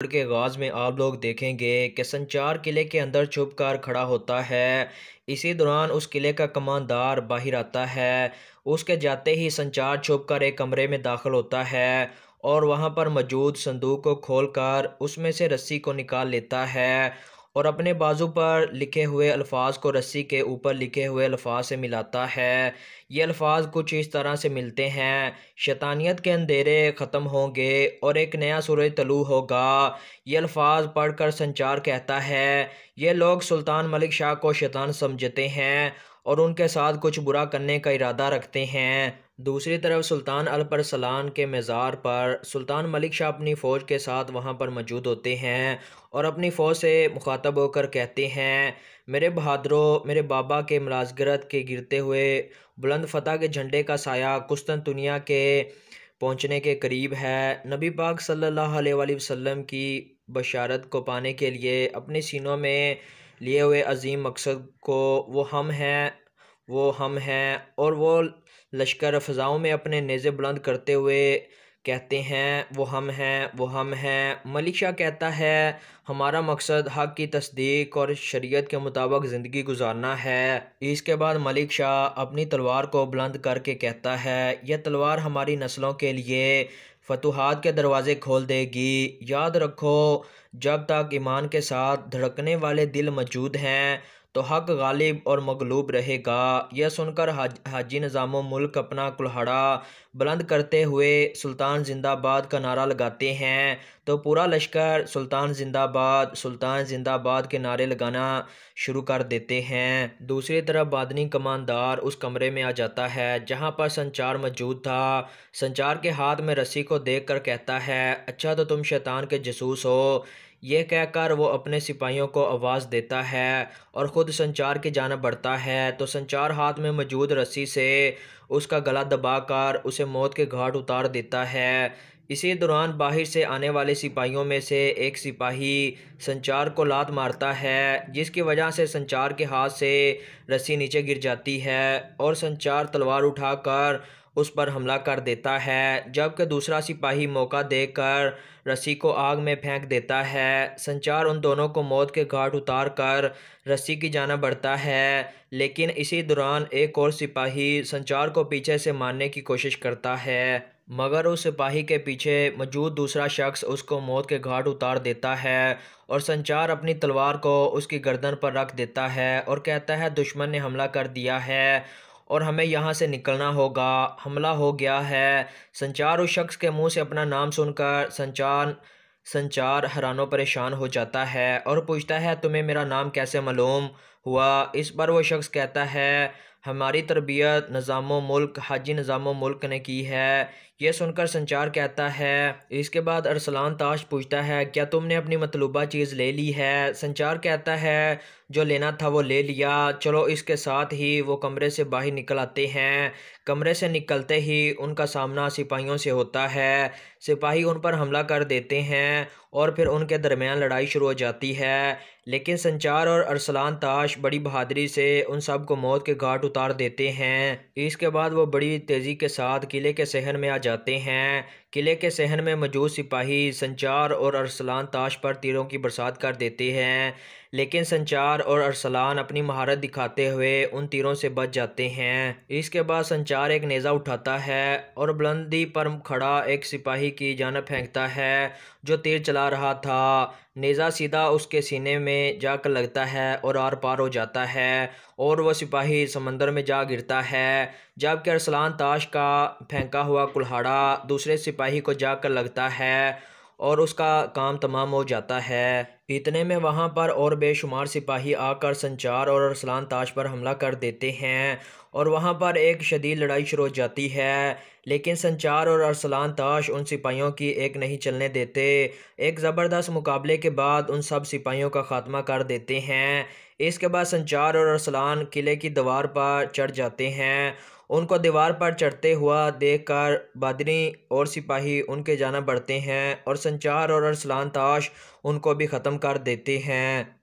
के आगाज़ में आप लोग देखेंगे कि संचार किले के अंदर छुप कर खड़ा होता है। इसी दौरान उस किले का कमानदार बाहर आता है। उसके जाते ही संचार छुप कर एक कमरे में दाखिल होता है और वहाँ पर मौजूद संदूक को खोलकर उसमें से रस्सी को निकाल लेता है। और अपने बाजू पर लिखे हुए अल्फाज को रस्सी के ऊपर लिखे हुए अल्फाज से मिलाता है। ये अल्फाज कुछ इस तरह से मिलते हैं। शैतानियत के अंधेरे ख़त्म होंगे और एक नया सूरज तलू होगा। ये अल्फाज पढ़कर संचार कहता है। ये लोग सुल्तान मलिक शाह को शैतान समझते हैं और उनके साथ कुछ बुरा करने का इरादा रखते हैं। दूसरी तरफ़ सुल्तान अलपरसलान के मज़ार पर सुल्तान मलिक शाह अपनी फ़ौज के साथ वहाँ पर मौजूद होते हैं और अपनी फ़ौज से मुखातब होकर कहते हैं, मेरे बहादरों, मेरे बाबा के मलाजगरत के गिरते हुए बुलंद फ़तह के झंडे का साया कुस्तन दुनिया के पहुँचने के करीब है। नबी पाक सल्लल्लाहु अलैहि वसल्लम की बशारत को पाने के लिए अपने सीनों में लिए हुए अजीम मकसद को वो हम हैं। वो हम हैं और वो लश्कर फ़ज़ाओं में अपने नेज़े बुलंद करते हुए कहते हैं, वो हम हैं, वो हम हैं। मलिक शाह कहता है, हमारा मकसद हक़ की तस्दीक और शरीयत के मुताबिक ज़िंदगी गुजारना है। इसके बाद मलिक शाह अपनी तलवार को बुलंद करके कहता है, यह तलवार हमारी नस्लों के लिए फतूहत के दरवाज़े खोल देगी। याद रखो, जब तक ईमान के साथ धड़कने वाले दिल मौजूद हैं तो हक गालिब और मगलूब रहेगा। यह सुनकर हाज, हाजी निज़ाम मुल्क अपना कुल्हाड़ा बुलंद करते हुए सुल्तान जिंदाबाद का नारा लगाते हैं। तो पूरा लश्कर सुल्तान जिंदाबाद सुल्तान जिंदाबाद के नारे लगाना शुरू कर देते हैं। दूसरी तरफ़ बादनी कमानदार उस कमरे में आ जाता है, जहाँ पर संचार मौजूद था। संचार के हाथ में रस्सी को देख कर कहता है अच्छा तो तुम शैतान के जसूस हो। ये कहकर वो अपने सिपाहियों को आवाज़ देता है और ख़ुद संचार की जानब बढ़ता है। तो संचार हाथ में मौजूद रस्सी से उसका गला दबाकर उसे मौत के घाट उतार देता है। इसी दौरान बाहर से आने वाले सिपाहियों में से एक सिपाही संचार को लात मारता है, जिसकी वजह से संचार के हाथ से रस्सी नीचे गिर जाती है और संचार तलवार उठाकर उस पर हमला कर देता है, जबकि दूसरा सिपाही मौका देकर रस्सी को आग में फेंक देता है। संचार उन दोनों को मौत के घाट उतार कर रस्सी की जाना बढ़ता है, लेकिन इसी दौरान एक और सिपाही संचार को पीछे से मारने की कोशिश करता है, मगर उस सिपाही के पीछे मौजूद दूसरा शख्स उसको मौत के घाट उतार देता है और संचार अपनी तलवार को उसकी गर्दन पर रख देता है और कहता है, दुश्मन ने हमला कर दिया है। और हमें यहाँ से निकलना होगा। हमला हो गया है। संचार उस शख्स के मुँह से अपना नाम सुनकर संचार संचार हैरानो परेशान हो जाता है और पूछता है, तुम्हें मेरा नाम कैसे मालूम हुआ? इस पर वो शख्स कहता है हमारी तरबियत, निज़ाम मुल्क, हाजी निज़ाम मुल्क ने की है। यह सुनकर संचार कहता है, इसके बाद अरसलान ताश पूछता है, क्या तुमने अपनी मतलूबा चीज़ ले ली है? संचार कहता है, जो लेना था वो ले लिया। चलो इसके साथ ही वो कमरे से बाहर निकल आते हैं। कमरे से निकलते ही उनका सामना सिपाहियों से होता है। सिपाही उन पर हमला कर देते हैं। और फिर उनके दरमियान लड़ाई शुरू हो जाती है। लेकिन संचार और अरसलान ताश बड़ी बहादरी से उन सबको मौत के घाट उतार देते हैं। इसके बाद वो बड़ी तेज़ी के साथ किले के शहर में आ जाते हैं। किले के सहन में मौजूद सिपाही संचार और अरसलान ताश पर तीरों की बरसात कर देते हैं, लेकिन संचार और अरसलान अपनी महारत दिखाते हुए उन तीरों से बच जाते हैं। इसके बाद संचार एक नेज़ा उठाता है और बुलंदी पर खड़ा एक सिपाही की जानब फेंकता है, जो तीर चला रहा था। नेज़ा सीधा उसके सीने में जाकर लगता है और आर पार हो जाता है और वह सिपाही समंदर में जा गिरता है। जबकि अरसलान ताश का फेंका हुआ कुल्हाड़ा दूसरे सिपाही को जाकर लगता है और उसका काम तमाम हो जाता है। इतने में वहाँ पर और बेशुमार सिपाही आकर संचार और अरसलान ताश पर हमला कर देते हैं और वहाँ पर एक शदीद लड़ाई शुरू हो जाती है। लेकिन संचार और अरसलान ताश उन सिपाहियों की एक नहीं चलने देते। एक ज़बरदस्त मुकाबले के बाद उन सब सिपाहियों का ख़ात्मा कर देते हैं। इसके बाद संचार और अरसलान किले की दीवार पर चढ़ जाते हैं उनको दीवार पर चढ़ते हुआ देखकर बदनी और सिपाही उनके जाना बढ़ते हैं और संचार और अरसलान ताश उनको भी ख़त्म कर देते हैं।